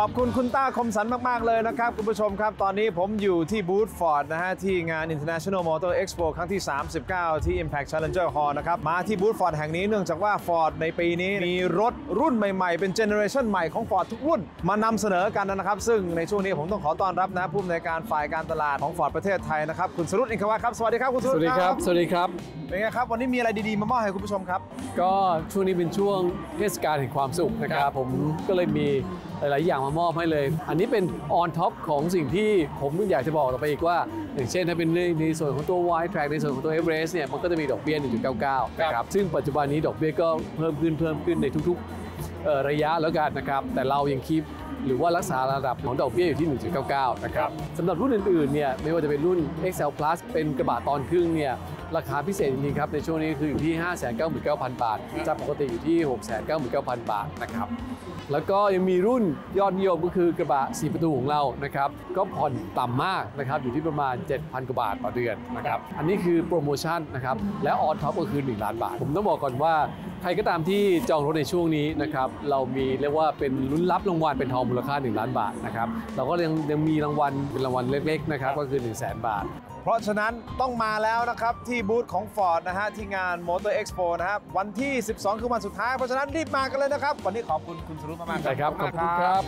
ขอบคุณคุณต้าคมสันมาก ๆ เลยนะครับ คุณผู้ชมครับ ตอนนี้ผมอยู่ที่บูธฟอร์ดนะฮะ ที่งาน International Motor Expo ครั้งที่ 39 ที่ Impact Challenger Hall นะครับ มาที่บูธฟอร์ดแห่งนี้เนื่องจากว่า Ford ในปีนี้ มีรถรุ่นใหม่ ๆ เป็นเจเนอเรชันใหม่ของ Ford ทุกรุ่น มานำเสนอกันนะครับ ซึ่งในช่วงนี้ผมต้องขอต้อนรับนะผู้อำนวยการฝ่ายการตลาดของ Ford ประเทศไทยนะครับคุณสรุตอินทวะครับสวัสดีครับคุณสสรุตวัสดีครับสวัสดีครับเป็นไงครับวันนี้มีอะไรดีๆมามอบให้คุณผู้ชมครับ ก็ช่วงนี้เป็นช่วงเทศกาลแห่งความสุขนะคครัรับบผมก็เลยมีหลายๆอย่างมามอบให้เลย อันนี้เป็น on top ของสิ่งที่ผมอยากจะบอกต่อไปอีกว่า อย่างเช่นถ้าเป็นในในส่วนของตัว Wildtrak ในส่วนของตัว Everest เนี่ยมันก็จะมีดอกเบี้ย 1.99 นะครับ ซึ่งปัจจุบันนี้ดอกเบี้ยก็เพิ่มขึ้นเพิ่มขึ้นในทุกๆเอ่อระยะแล้วกันนะครับ แต่เรายัง keep หรือว่ารักษาระดับของดอกเบี้ยอยู่ที่ 1.99 นะครับสำหรับรุ่นอื่นๆ เนี่ยไม่ว่าจะเป็นรุ่น XL Plus เป็นกระบะตอนครึ่งเนี่ยราคาพิเศษจริงๆครับในช่วงนี้คืออยู่ที่ 599,000 บาท จากปกติอยู่ที่ 699,000 บาทนะครับแล้วก็ยังมีรุ่นยอดนิยมก็คือกระบะ 4 ประตูของเรานะครับก็ผ่อนต่ำมากนะครับอยู่ที่ประมาณ 7,000 กว่าบาทต่อเดือนนะครับอันนี้คือโปรโมชั่นนะครับและ on top ก็คือ 1 ล้านบาท ผมต้องบอกก่อนว่า ใครก็ตามที่จองรถในช่วงนี้นะครับเรามีเรียกว่าเป็นลุ้นรับรางวัลเป็นทองมูลค่า 1 ล้านบาทนะครับเราก็ยังยังมีรางวัลเป็นรางวัลเล็กๆนะครับก็คือ 1 0 0 0 0แบาท เพราะฉะนั้นต้องมาแล้วนะครับ ที่บูธของ Ford นะฮะ ที่งาน Motor Expo นะครับ วันที่ 12 คือวันสุดท้าย เพราะฉะนั้นรีบมากันเลยนะครับ วันนี้ขอบคุณคุณสรุปมากๆได้ครับขอบคุณครับ